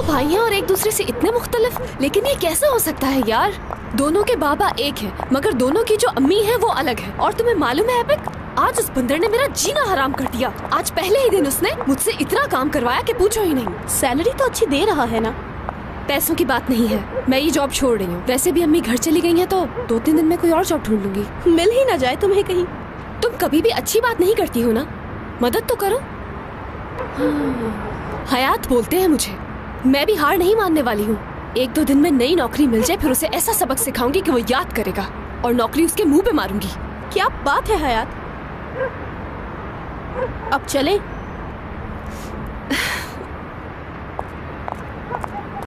दो भाई हैं और एक दूसरे से इतने मुख्तलिफ़? लेकिन ये कैसे हो सकता है यार? दोनों के बाबा एक है मगर दोनों की जो अम्मी है वो अलग है। और तुम्हें मालूम है एपिक? आज उस बंदर ने मेरा जीना हराम कर दिया। आज पहले ही दिन उसने मुझसे इतना काम करवाया कि पूछो ही नहीं। सैलरी तो अच्छी दे रहा है ना? पैसों की बात नहीं है। मैं ये जॉब छोड़ रही हूँ। वैसे भी अम्मी घर चली गई हैं तो दो तीन दिन में कोई और जॉब ढूंढ लूँगी। मिल ही ना जाए तुम्हें कहीं। तुम कभी भी अच्छी बात नहीं करती हो ना? मदद तो करो। हयात बोलते हैं मुझे। मैं भी हार नहीं मानने वाली हूँ। एक दो दिन में नई नौकरी मिल जाए, फिर उसे ऐसा सबक सिखाऊँगी कि वो याद करेगा और नौकरी उसके मुँह पे मारूँगी। क्या बात है, हयात? अब चले।